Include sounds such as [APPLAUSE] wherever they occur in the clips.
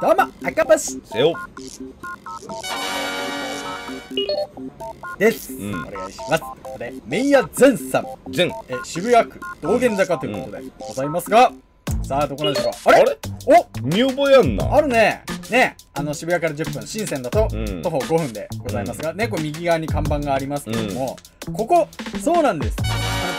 どうも赤星。せよ。です、うん。お願いします。ことで麺屋善さん。じゃんえ渋谷区道玄坂ということでございますが、さあどこなんでしょうか？あれ？あれ？お？見覚えやんな？あるね。ね。あの渋谷から10分新線だとうん。徒歩5分でございますが、ねこれ右側に看板がありますけども、ここそうなんです。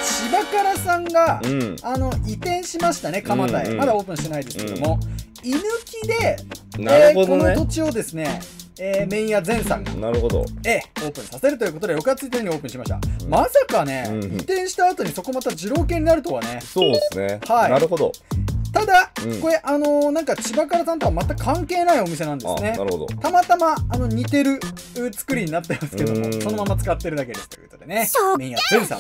千葉からさんが、うん。あの移転しましたね蒲田へ、うんうん。まだオープンしてないですけども、居抜きで、なるほどね。えーこの土地をですね、えー、麺屋善さんがなるほど。えーオープンさせるということで6月1日にオープンしました、うん。まさかね、うん移転した後にそこまた二郎系になるとはね。そうですね。はい。なるほど。ただ、うん。これあのーなんか千葉からさんとは全く関係ないお店なんですあねなるほど。たまたまあの似てるう作りになってますけどもうん。そのまま使ってるだけですということでね。麺屋善さん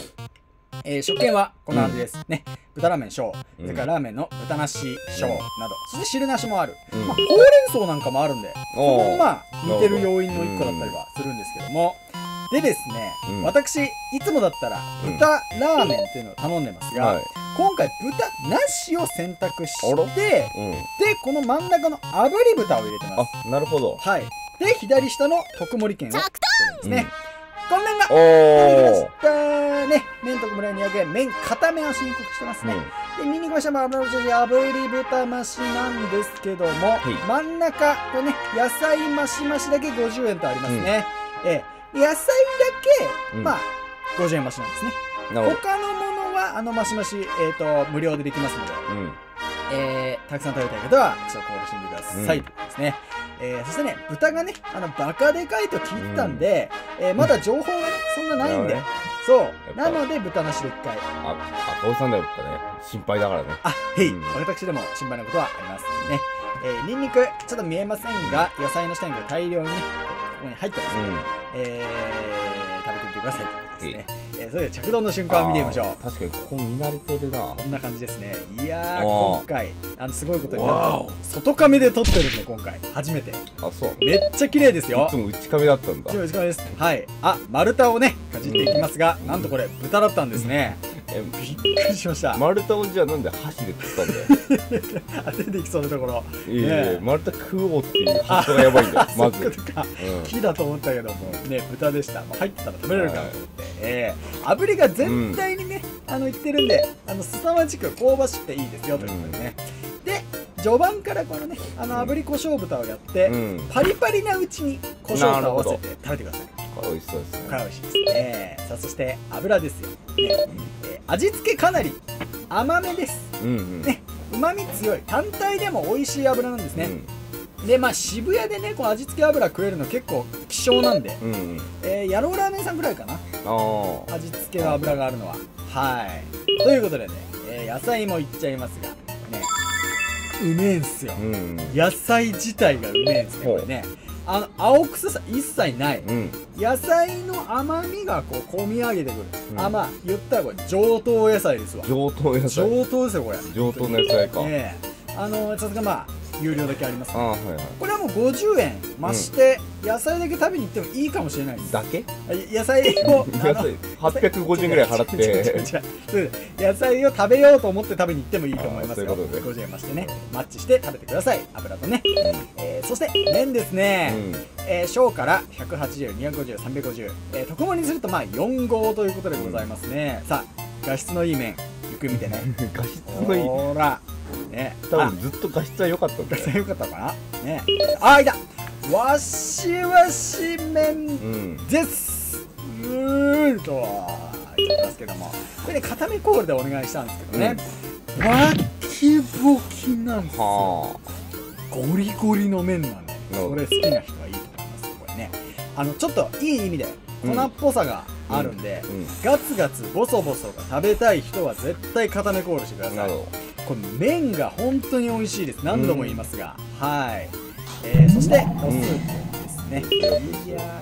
えー、食券はこの味です、ね。豚ラーメン小、うん。それからラーメンの豚なし小など、そして汁なしもある、うん。まあ、ほうれん草なんかもあるんでそこもまあ似てる要因の一個だったりはするんですけども、でですね、うん。私いつもだったらうん豚ラーメンっていうのを頼んでますが、はい。今回豚なしを選択してでうん。この真ん中の炙り豚を入れてます。あなるほど。はい。で左下の特盛券を作ってるんですね、こんばんは。おお来ましたね。麺特盛200円麺片面を申告してますね、でミニゴシャも油のし炙り豚増しなんですけども、い。真ん中こうね野菜増し増しだけ50円とありますね、ええ。野菜だけ、うん。まあ50円増しなんですね。他のものはあの増し増し、えー、と無料でできますので、どうん。えー、たくさん食べたい方はちょっとコールしてみてください、うん。ですね、えー、そしてね豚がねあのバカでかいと聞いたんで、えーまだ情報がねそんなないんで、そう。ぱ。なので豚なしで1回あ赤尾さんだよやっぱね。心配だからね。あ、へい、うん。私でも心配なことはありますね。えー、ニンニク、ちょっと見えませんが、野菜の下に大量にね、ここに入ってます、ね。うん。えー、食べてみてくださいですね。えー、それでは着丼の瞬間を見てみましょう。確かにここ見慣れてるなこんな感じですね。いや今回、あの、すごいことになわった。外カメで撮ってるんで、今回。初めて。あそうめっちゃ綺麗ですよいつ。も内壁だったんだ以上、時間です。はい。あ、丸太をね、かじっていきますが、なんとこれ、豚だったんですね。えびっくりしました。丸太をじゃあなんで箸で食ったんだよ。あ、出てきそうなところ。いやい丸太食おうっていう発想がやばいんだよあまず。[LAUGHS] うん。木だと思ったけどもね豚でした。入ってたら食べれるかなと思って、えー炙りが全体にね、あのいってるんであの凄まじく香ばしくていいですよということでね、で序盤からこのねあの炙り胡椒豚をやって、うん。パリパリなうちに胡椒と合わせて食べてください。これ美味しそうですね。これは美味しいですね。さあそして油ですよ、ね。えー味付けかなり甘めです。うんうん。ねうまみ強い。単体でも美味しい油なんですね、でまあ渋谷でねこの味付け油食えるの結構希少なんで、うんうん。えー、野郎ラーメンさんぐらいかな。味付けの油があるのは。はい。ということでね、えー野菜もいっちゃいますが。ねうめえんすよ、うん野菜自体がうめえんすねこれねあの青臭さ一切ない。うん。野菜の甘みがこう込み上げてくる、うん。あまあ言ったらこれ上等野菜ですわ。上等野菜。上等ですよこれ。上等の野菜か。ええ。あのさすがまあ有料だけあります。ああはいはい。これはもう50円増して、野菜だけ食べに行ってもいいかもしれないです。だけ？野菜を野菜850円ぐらい払って。野菜を食べようと思って食べに行ってもいいと思いますよ。ういうことね。50円増してね。マッチして食べてください。油とね、えーそして麺ですね、うん。えー小から180250350、えー、特盛りにするとまあ4号ということでございますね、さあ画質のいい麺ゆっくり見てね。[LAUGHS] 画質のいい。ほらね。多分ずっと画質は良かったんだよ。画質が良かったのかな？ね。あーいた。わしわし麺うんです。うーんと言ってますけども。これね固めコールでお願いしたんですけどね、バキボキなんですよ。はゴリゴリの麺なんでこれ好きな人はいいと思いますよこれね。あのちょっといい意味で粉っぽさがあるんで、あうん。ガツガツボソボソが食べたい人は絶対固めコールしてくださないるほこれ麺が本当に美味しいです。何度も言いますが、はい、えーそしておスープですね、うんいや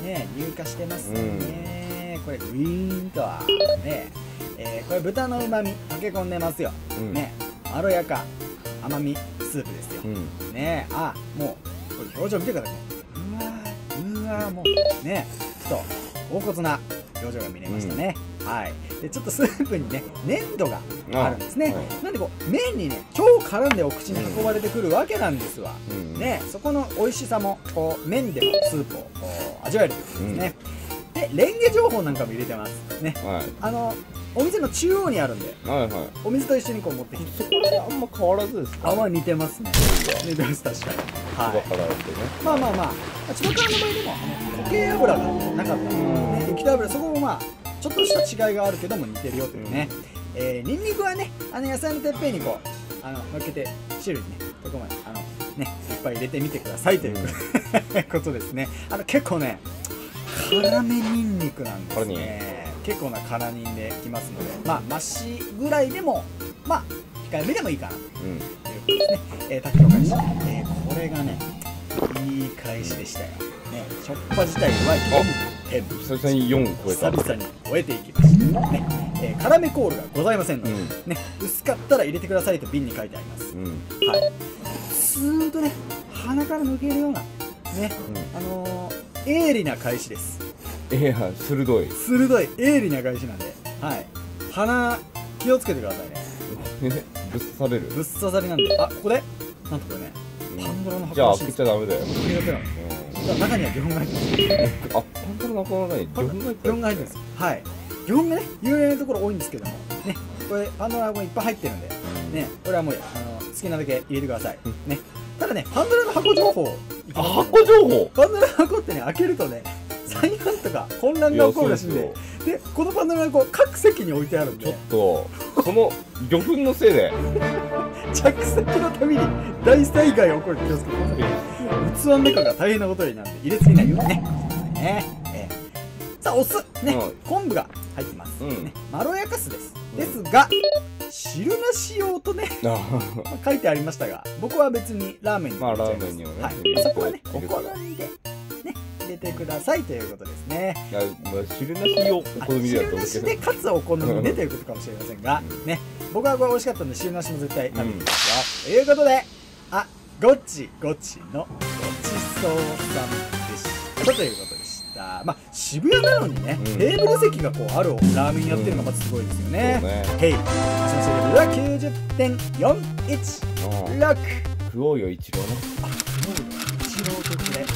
ーね乳化してますね、これグイーンとはねえーこれ豚のうまみ溶け込んでますよ、ねまろやか甘みスープですよ、うん。ねあもうこれ表情見てください。うわーうわーもうねちょっと凹骨な表情が見れましたね、はい。でちょっとスープにね粘土があるんですね、はいなんでこう麺にね超絡んでお口に運ばれてくるわけなんですわ、うん。ねそこの美味しさもこう麺でもスープを味わえるということですね、でレンゲ情報なんかも入れてます。ね。はい。あのお店の中央にあるんではいはい。お水と一緒にこう持ってきてそこあんま変わらずですか？あまあ似てますね。似てます確かに。はい。だからってね。まあまあまあ千葉からの場合でもあの固形油がなかったので、ね、液体油そこもまあちょっとした違いがあるけども似てるよというね、えー、ニンニクはねあの野菜のてっぺんにこうあの乗っけて汁にねそこまであのねいっぱい入れてみてくださいという、[LAUGHS] ことですね。あの結構ね辛めニンニクなんですね。結構な辛ニンできますのでまあマシぐらいでもまあ控えめでもいいかなとうん。いうことですね。えー、滝の返し、えー、これがね、いい返しでしたよ。ね、しょっぱ自体は4点。久々に4超えた久々に終えていきました。ね、えー、辛めコールがございませんので、うんね、薄かったら入れてくださいと瓶に書いてあります。うんはい。スーッとね、鼻から抜けるような、ね、あのー、鋭利な返しです。いや鋭い鋭い鋭利な返しなんで、はい。鼻、気をつけてくださいね。[LAUGHS] ぶっ刺されるぶっ刺さりなんで、あ、ここで、なんとこれね、うんパンドラの箱じゃあ開けちゃダメだよ中には魚粉が入ってますあパンダの中に魚粉が魚粉が入ってます。はい。魚粉がね有名なところ多いんですけどもねこれパンドラの箱にいっぱい入ってるんでねこれはもうあの好きなだけ入れてください。ね。ただねパンドラの箱情報。あ箱情報。パンドラの箱ってね開けるとね災難とか混乱が起こるらしいんで。でこのパンドラの箱各席に置いてあるんちょっでとその魚粉のせいで。[LAUGHS] 着席のために大災害が起こる気をつけてください器の中が大変なことになるんで入れすぎないようにね。ね、ええ。さあお酢。ね、はい。昆布が入ってます、うん。ね、まろやか酢です、うん。ですが汁なし用とね、[LAUGHS] 書いてありましたが僕は別にラーメンにまあラーメンにはね。はい。そこはねお好みでね入れてください。ということですね。まあ汁なしをお好みでやったん汁なしですけど。でかつお好みでということかもしれませんが、うん。ね。僕はこれ美味しかったんで汁なしも絶対食べてみますよ、ということであ [LAUGHS] ごっちごっちのごちそうさんでした。ということでした。まあ渋谷なのにね、うん。テーブル席がこうあるラーメンやってるのがまずすごいですよね、そうね。ヘイそのセレブは90.416ああ食おうよ一郎ね。あ、もう一郎とこれ、そ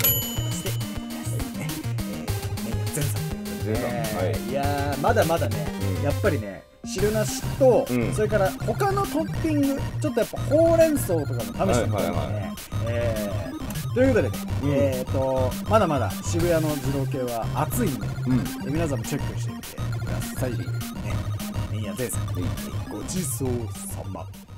して、ね、えー、メイン前さんということで前さんはい。いやー、まだまだね、うん。やっぱりね、汁なしと、うん。それから他のトッピング、ちょっとやっぱほうれん草とかも試してみたいので、はいはいはえーということでね、うん。えーと、まだまだ渋谷の二郎系は熱いんで、うん。えー皆さんもチェックしてみてください。ね、メインや前さんごちそうさま。「